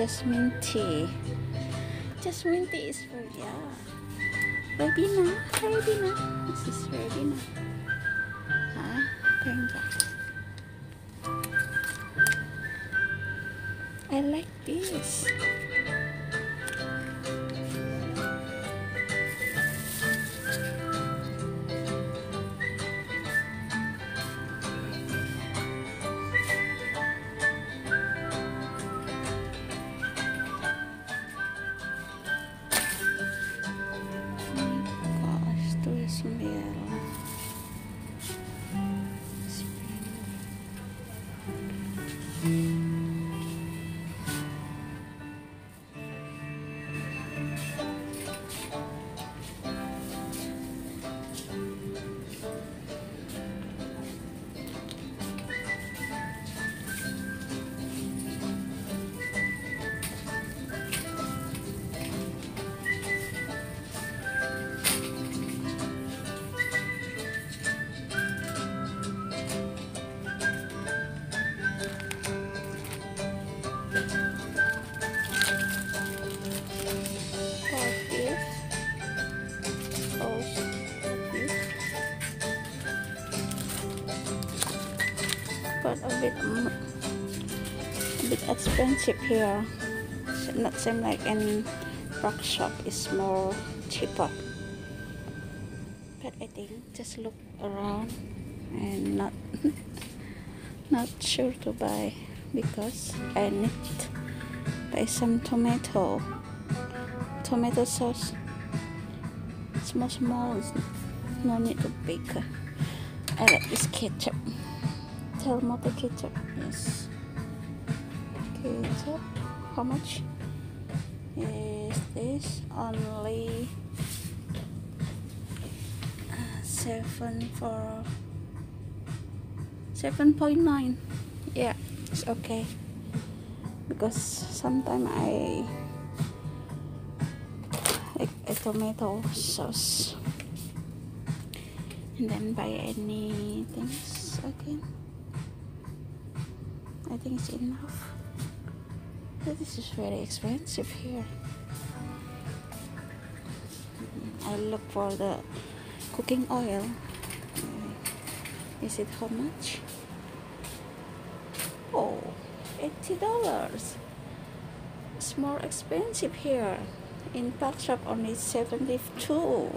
jasmine tea. Jasmine tea is for yeah. Ribena, Ribena. This is Ribena. Huh? Panga. I like this. But a bit, m- a bit expensive here. It's not same like in rock shop. It's more cheaper. But I think just look around and not not sure to buy because I need buy some tomato tomato sauce small small is no need to big I like this ketchup tomato ketchup. Yes. Ketchup how much? Is this only uh, seven for seven point nine? Yeah it's okay. Because sometimes I like a tomato sauce. And then buy any things again I think it's enough. But this is very expensive here. I look for the cooking oil. Is it how much? Oh 80 dollars. It's more expensive here. In ParknShop only 72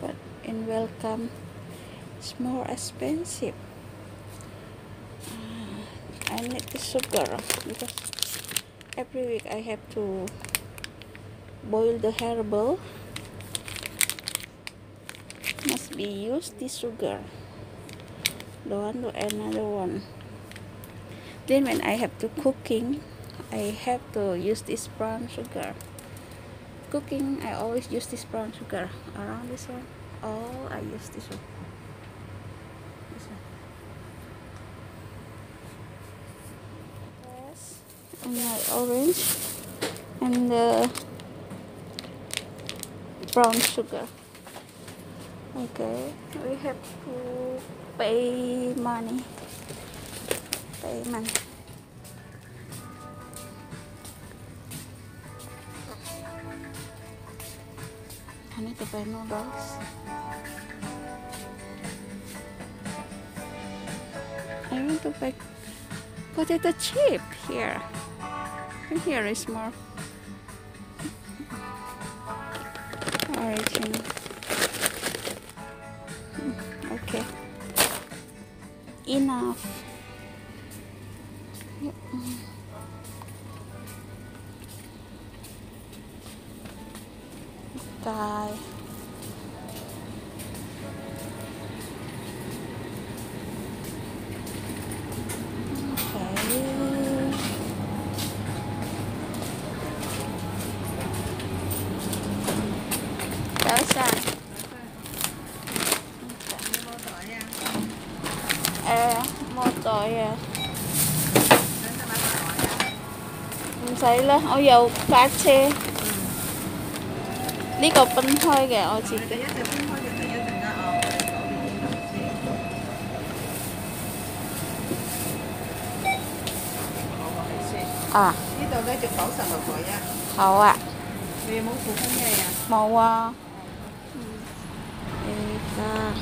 but in Wellcome it's more expensive I need the sugar. Because every week I have to boil the herbal. Must be used the sugar. The one to another one. Then when I have to cooking I have to use this brown sugar. Cooking I always use this brown sugar. Around this one oh I use this one. This one yes and orange. And the brown sugar. Okay. We have to pay money. Payment I need to buy noodles I want to buy potato chip here here is more original Mm, okay. Enough. Yep. rồi sailah oh ba xe, đi cầu bên thôi kìa ôi chị. À. Đi đâu đây chụp bảo sản lộc rồi nha. Hậu ạ. Vì muốn phụ không nghe à. Màu à đây ta.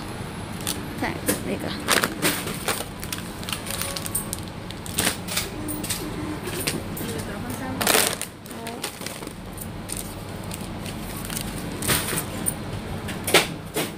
Đây đây cả.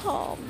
home.